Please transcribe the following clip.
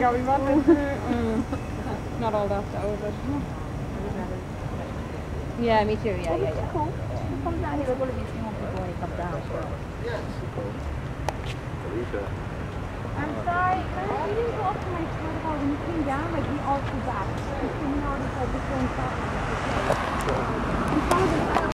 got mm. Not all that though, but Yeah, me too. Yeah, yeah, yeah. Cool. I'm sorry, man, you didn't go up to my side about when you came down, like we all flew back. You came said this one.